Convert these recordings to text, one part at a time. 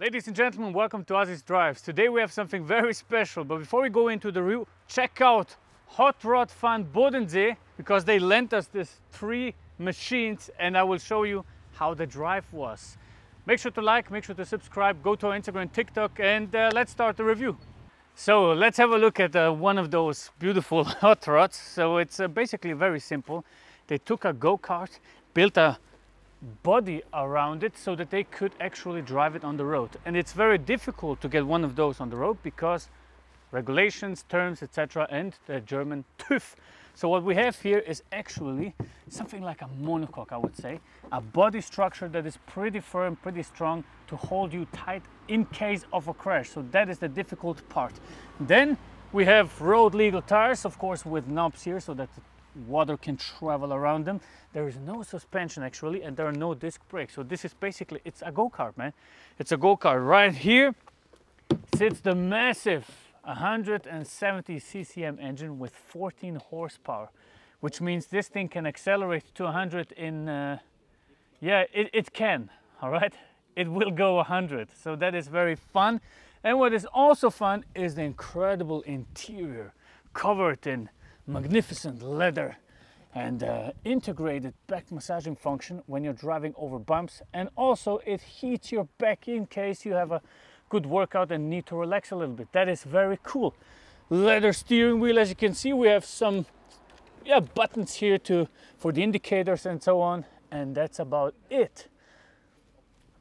Ladies and gentlemen, welcome to AzizDrives. Today we have something very special, but before we go into the review, check out Hot Rod Fun Bodensee because they lent us these three machines and I will show you how the drive was. Make sure to like, make sure to subscribe, go to our Instagram, TikTok and uh, let's start the review. So let's have a look at uh, one of those beautiful hot rods. So it's uh, basically very simple. They took a go-kart, built a body around it so that they could actually drive it on the road. And it's very difficult to get one of those on the road because regulations, terms, etc. and the German TÜV. So what we have here is actually something like a monocoque, I would say. A body structure that is pretty firm, pretty strong to hold you tight in case of a crash. So that is the difficult part. Then we have road legal tires, of course, with knobs here so that water can travel around them. There is no suspension actually, and there are no disc brakes. So this is basically, it's a go-kart, man. It's a go-kart. Right here sits the massive 170 ccm engine with 14 horsepower, which means this thing can accelerate to 100 in, uh, yeah, it, it can, all right? It will go 100, so that is very fun. And what is also fun is the incredible interior covered in magnificent leather and uh, integrated back massaging function when you're driving over bumps. And also it heats your back in case you have a good workout and need to relax a little bit. That is very cool. Leather steering wheel as you can see we have some yeah buttons here to for the indicators and so on and that's about it.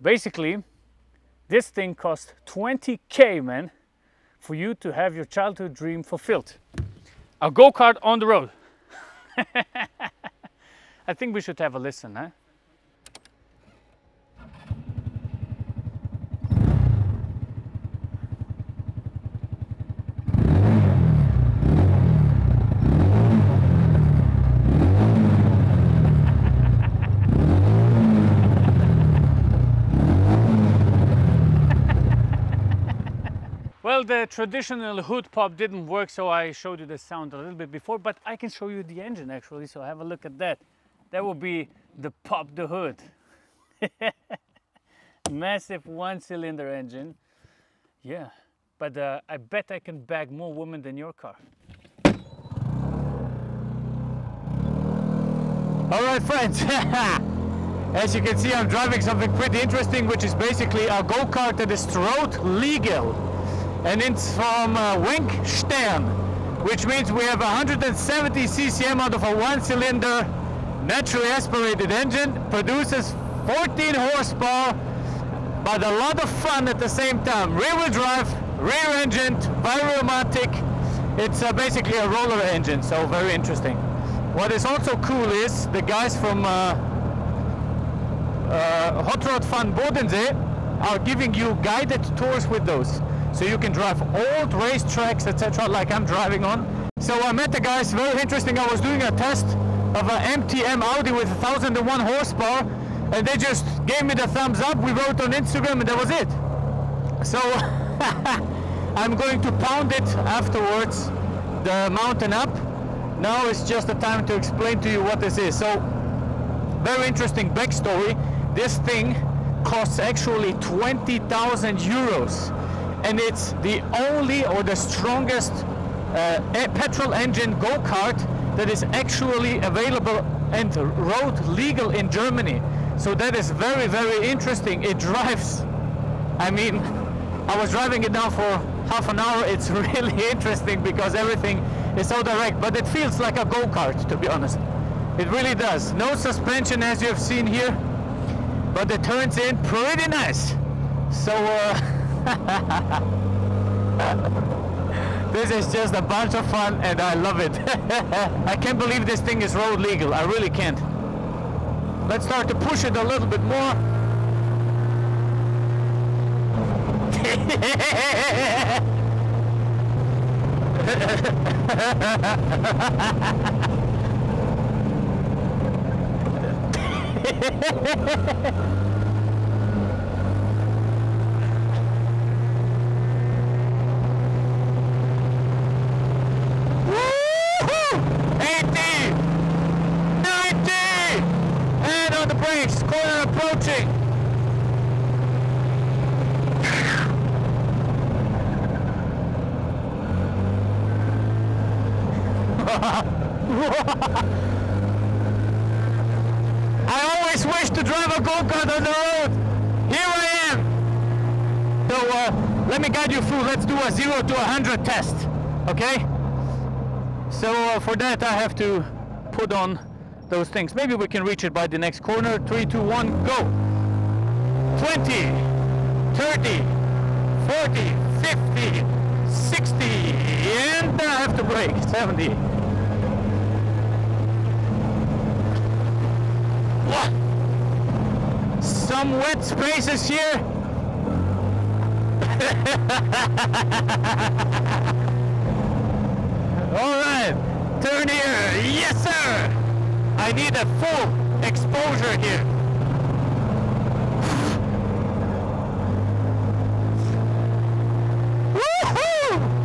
Basically this thing cost 20k man for you to have your childhood dream fulfilled a go-kart on the road. I think we should have a listen, huh? The traditional hood pop didn't work, so I showed you the sound a little bit before, but I can show you the engine actually, so have a look at that. That will be the pop the hood. Massive one cylinder engine. Yeah, but uh, I bet I can bag more women than your car. All right, friends. As you can see, I'm driving something pretty interesting, which is basically a go-kart that is road legal and it's from uh, Wenk Stern, which means we have 170 ccm out of a one-cylinder naturally aspirated engine, produces 14 horsepower, but a lot of fun at the same time. Rear-wheel drive, rear-engined, Variomatic. It's uh, basically a roller engine, so very interesting. What is also cool is the guys from uh, uh, Hot Rod Fun Bodensee are giving you guided tours with those. So you can drive old racetracks, etc., like I'm driving on. So I met the guys, very interesting. I was doing a test of an MTM Audi with 1001 horsepower, and they just gave me the thumbs up. We wrote on Instagram, and that was it. So I'm going to pound it afterwards, the mountain up. Now it's just the time to explain to you what this is. So very interesting backstory. This thing costs actually 20,000 euros and it's the only or the strongest uh, petrol engine go-kart that is actually available and road legal in Germany. So that is very, very interesting. It drives, I mean, I was driving it now for half an hour. It's really interesting because everything is so direct, but it feels like a go-kart, to be honest. It really does. No suspension as you have seen here, but it turns in pretty nice. So, uh, this is just a bunch of fun and I love it. I can't believe this thing is road legal. I really can't. Let's start to push it a little bit more. corner approaching. I always wish to drive a go-kart on the road. Here I am. So uh, let me guide you through. Let's do a zero to a hundred test. Okay? So uh, for that I have to put on those things. Maybe we can reach it by the next corner. Three, two, one, go. 20, 30, 40, 50, 60, and I have to brake. 70. Wha- Some wet spaces here. All right, turn here. Yes, sir. I need a full exposure here. Woohoo!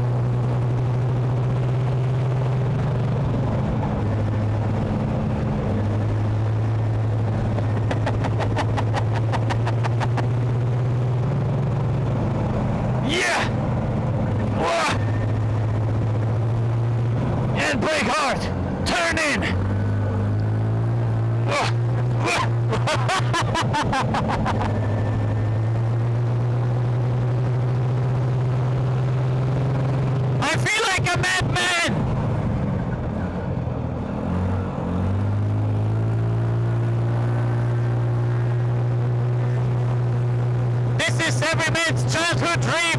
Yeah! Whoa! And brake hard! Turn in! Whoa! I feel like a madman! This is every man's childhood dream,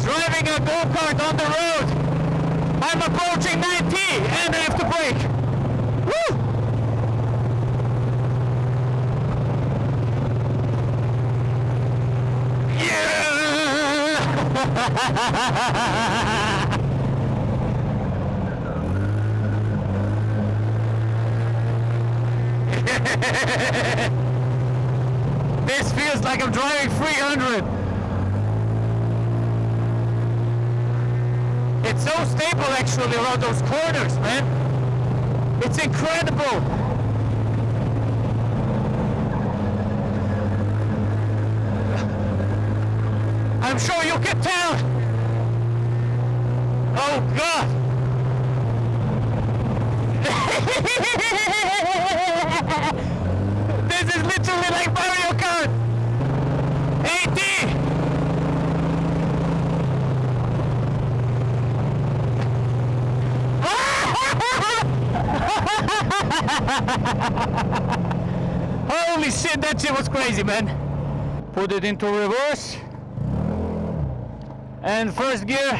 driving a go-kart on the road. I'm approaching 90 and I have to brake. Woo! Yeah! This feels like I'm driving 300. It's so stable actually around those corners, man. It's incredible. I'm sure you can tell. Oh God. Holy shit, that shit was crazy, man. Put it into reverse. And first gear.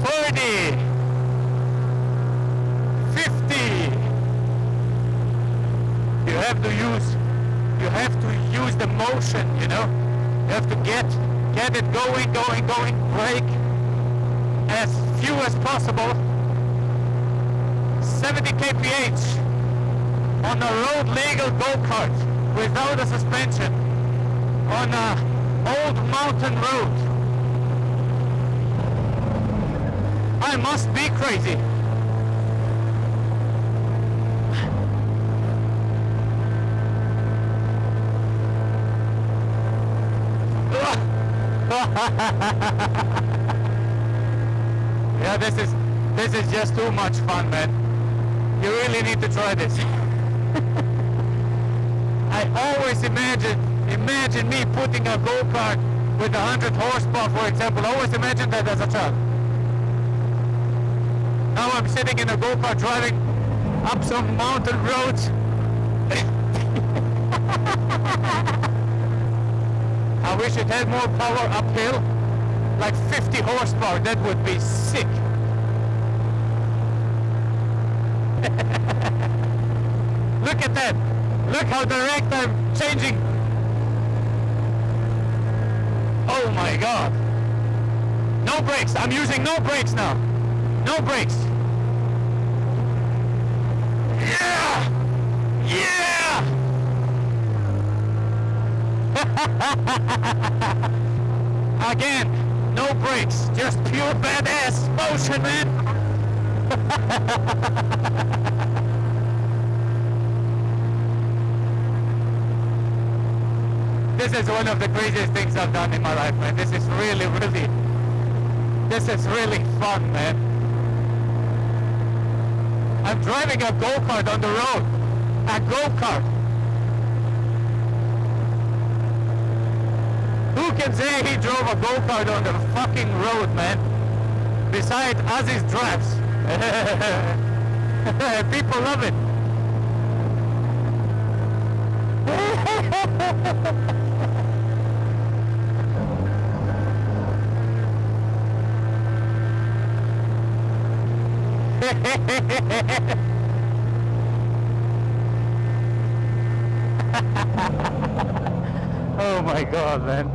Forty. Fifty. You have to use you have to use the motion, you know? You have to get get it going, going, going, brake as few as possible. 70 kph on a road legal go-kart without a suspension on a old mountain road. I must be crazy. yeah, this is this is just too much fun, man. You really need to try this. I always imagine imagine me putting a go-kart with a 100 horsepower, for example. I always imagine that as a child. Now I'm sitting in a go-kart driving up some mountain roads. I wish it had more power uphill, like 50 horsepower. That would be sick. Look at that. Look how direct I'm changing. Oh my god. No brakes. I'm using no brakes now. No brakes. Yeah! Yeah! Again, no brakes. Just pure badass motion, man. this is one of the craziest things I've done in my life, man. This is really, really, this is really fun, man. I'm driving a go-kart on the road. A go-kart. Can say he drove a go-kart on the fucking road, man? Besides Aziz drives. People love it. oh my god, man.